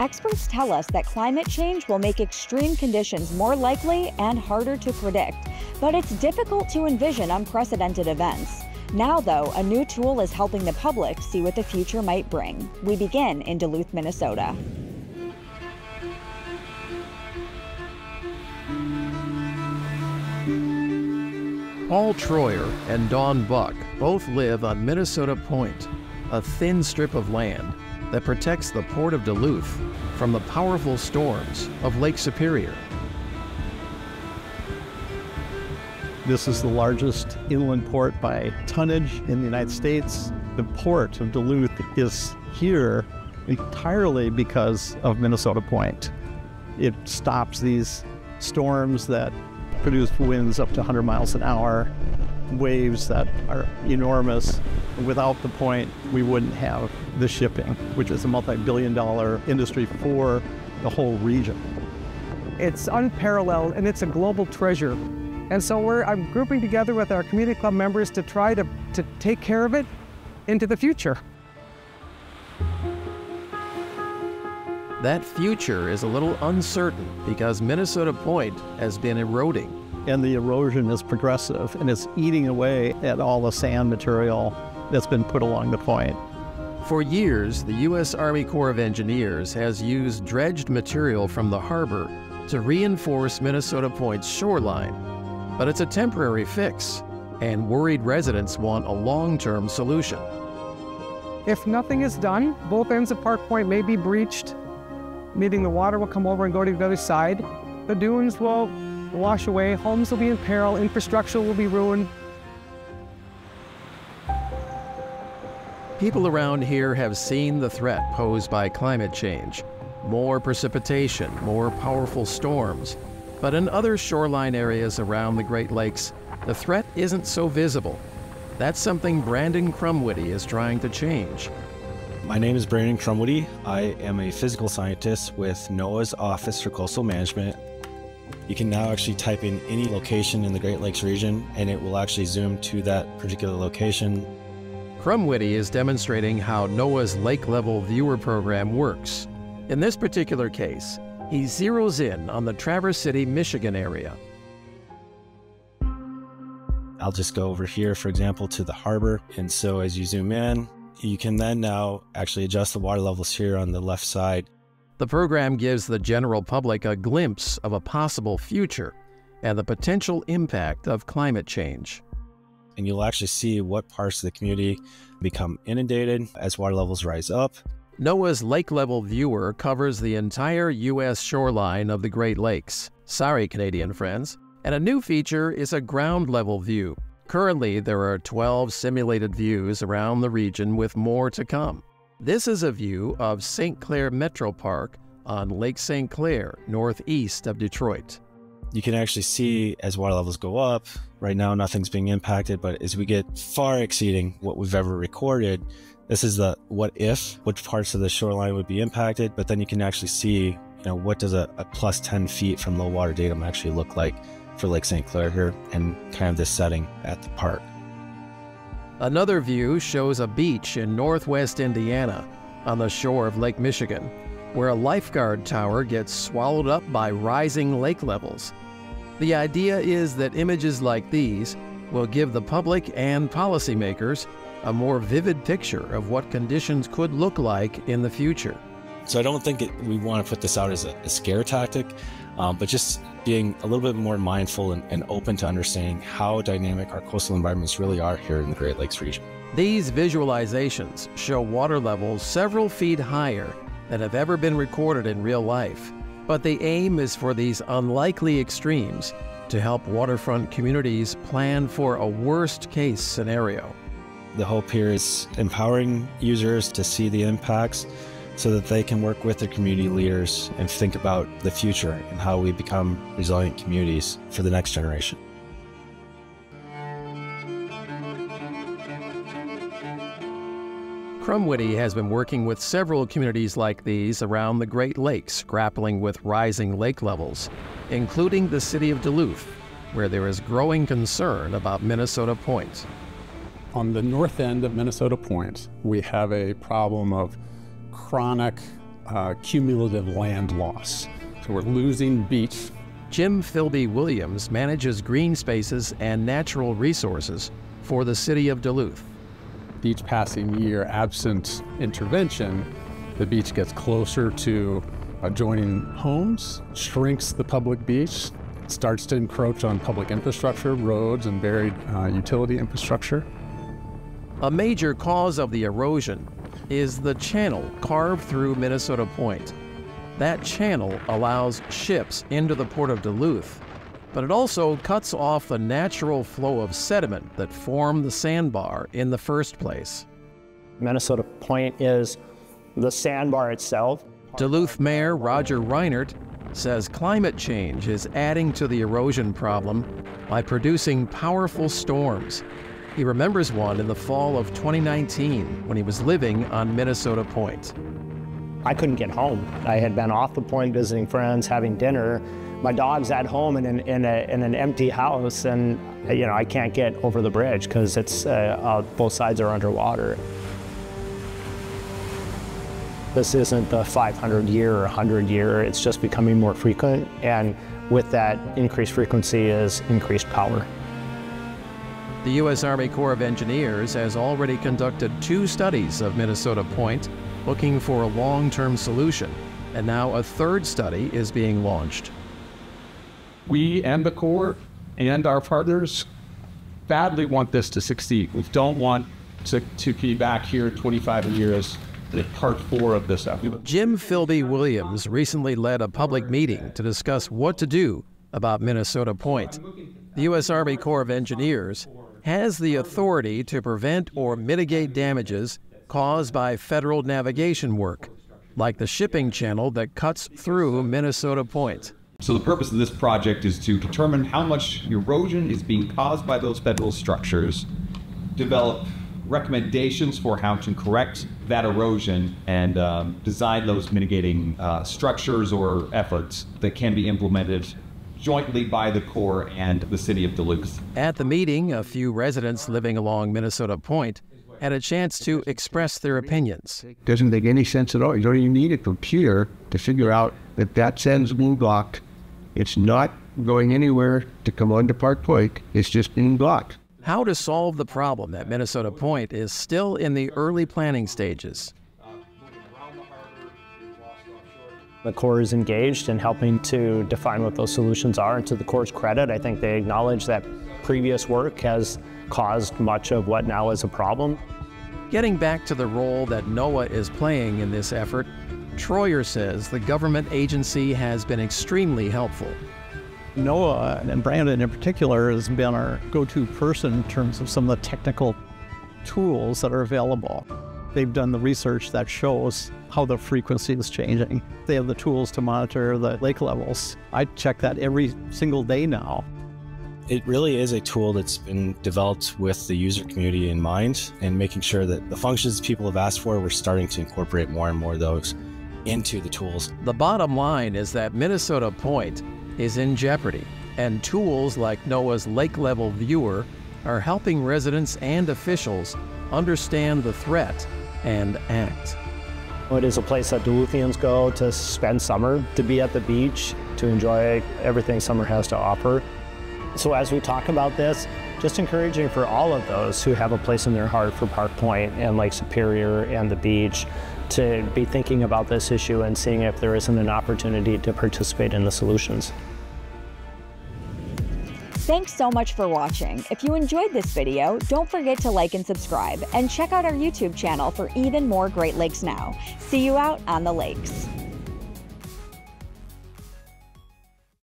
Experts tell us that climate change will make extreme conditions more likely and harder to predict, but it's difficult to envision unprecedented events. Now, though, a new tool is helping the public see what the future might bring. We begin in Duluth, Minnesota. Paul Troyer and Don Buck both live on Minnesota Point, a thin strip of land that protects the Port of Duluth from the powerful storms of Lake Superior. This is the largest inland port by tonnage in the United States. The port of Duluth is here entirely because of Minnesota Point. It stops these storms that produce winds up to 100 miles an hour, waves that are enormous. Without the point, we wouldn't have the shipping, which is a multi billion dollar industry for the whole region. It's unparalleled and it's a global treasure. And so we're, I'm grouping together with our community club members to try to, to take care of it into the future. That future is a little uncertain because Minnesota Point has been eroding. And the erosion is progressive and it's eating away at all the sand material that's been put along the point. For years, the U.S. Army Corps of Engineers has used dredged material from the harbor to reinforce Minnesota Point's shoreline. But it's a temporary fix, and worried residents want a long term solution. If nothing is done, both ends of Park Point may be breached meaning the water will come over and go to the other side. The dunes will wash away, homes will be in peril, infrastructure will be ruined. People around here have seen the threat posed by climate change more precipitation, more powerful storms. But in other shoreline areas around the Great Lakes, the threat isn't so visible. That's something Brandon Krumwiede is trying to change. My name is Brandon Krumwiede. I am a physical scientist with NOAA's Office for Coastal Management. You can now actually type in any location in the Great Lakes region and it will actually zoom to that particular location. Krumwiede is demonstrating how NOAA's Lake Level Viewer program works. In this particular case, he zeroes in on the Traverse City, Michigan area. I'll just go over here, for example, to the harbor. And so as you zoom in, you can then now actually adjust the water levels here on the left side. The program gives the general public a glimpse of a possible future and the potential impact of climate change. And you'll actually see what parts of the community become inundated as water levels rise up. NOAA's Lake Level Viewer covers the entire U.S. shoreline of the Great Lakes. Sorry, Canadian friends. And a new feature is a ground level view Currently, there are 12 simulated views around the region with more to come. This is a view of St. Clair Metro Park on Lake St. Clair, northeast of Detroit. You can actually see as water levels go up, right now nothing's being impacted, but as we get far exceeding what we've ever recorded, this is the what if, which parts of the shoreline would be impacted, but then you can actually see, you know, what does a, a plus 10 feet from low water datum actually look like for Lake St. Clair here and kind of this setting at the park. Another view shows a beach in northwest Indiana on the shore of Lake Michigan, where a lifeguard tower gets swallowed up by rising lake levels. The idea is that images like these will give the public and policymakers a more vivid picture of what conditions could look like in the future. So I don't think it, we want to put this out as a, a scare tactic, um, but just being a little bit more mindful and, and open to understanding how dynamic our coastal environments really are here in the Great Lakes region. These visualizations show water levels several feet higher than have ever been recorded in real life. But the aim is for these unlikely extremes to help waterfront communities plan for a worst case scenario. The hope here is empowering users to see the impacts so that they can work with their community leaders and think about the future and how we become resilient communities for the next generation. Krumwiede has been working with several communities like these around the Great Lakes, grappling with rising lake levels, including the city of Duluth, where there is growing concern about Minnesota Point. On the north end of Minnesota Point, we have a problem of chronic uh, cumulative land loss. So we're losing beach. Jim Filby Williams manages green spaces and natural resources for the city of Duluth. Each passing year, absent intervention, the beach gets closer to adjoining homes, shrinks the public beach, starts to encroach on public infrastructure, roads, and buried uh, utility infrastructure. A major cause of the erosion is the channel carved through Minnesota Point. That channel allows ships into the port of Duluth, but it also cuts off the natural flow of sediment that formed the sandbar in the first place. Minnesota Point is the sandbar itself. Duluth Mayor Roger Reinert says climate change is adding to the erosion problem by producing powerful storms. He remembers one in the fall of 2019 when he was living on Minnesota Point. I couldn't get home. I had been off the point visiting friends, having dinner. My dog's at home in an, in, a, in an empty house, and you know I can't get over the bridge because it's uh, uh, both sides are underwater. This isn't the 500 year or 100 year, it's just becoming more frequent. And with that increased frequency is increased power. The U.S. Army Corps of Engineers has already conducted two studies of Minnesota Point looking for a long term solution, and now a third study is being launched. We and the Corps and our partners badly want this to succeed. We don't want to, to be back here 25 years part four of this effort. Jim Filby Williams recently led a public meeting to discuss what to do about Minnesota Point. The U.S. Army Corps of Engineers has the authority to prevent or mitigate damages caused by federal navigation work, like the shipping channel that cuts through Minnesota Point. So the purpose of this project is to determine how much erosion is being caused by those federal structures, develop recommendations for how to correct that erosion and um, design those mitigating uh, structures or efforts that can be implemented jointly by the Corps and the city of Duluth. At the meeting, a few residents living along Minnesota Point had a chance to express their opinions. Doesn't make any sense at all. You don't even need a computer to figure out that that sends being blocked. It's not going anywhere to come onto Park Point. It's just being blocked. How to solve the problem at Minnesota Point is still in the early planning stages. The Corps is engaged in helping to define what those solutions are, and to the Corps' credit, I think they acknowledge that previous work has caused much of what now is a problem. Getting back to the role that NOAA is playing in this effort, Troyer says the government agency has been extremely helpful. NOAA, and Brandon in particular, has been our go to person in terms of some of the technical tools that are available. They've done the research that shows how the frequency is changing. They have the tools to monitor the lake levels. I check that every single day now. It really is a tool that's been developed with the user community in mind and making sure that the functions people have asked for, we're starting to incorporate more and more of those into the tools. The bottom line is that Minnesota Point is in jeopardy, and tools like NOAA's Lake Level Viewer are helping residents and officials understand the threat and act. It is a place that Duluthians go to spend summer, to be at the beach, to enjoy everything summer has to offer. So as we talk about this, just encouraging for all of those who have a place in their heart for Park Point and Lake Superior and the beach to be thinking about this issue and seeing if there isn't an opportunity to participate in the solutions. Thanks so much for watching. If you enjoyed this video, don't forget to like and subscribe, and check out our YouTube channel for even more Great Lakes Now. See you out on the lakes.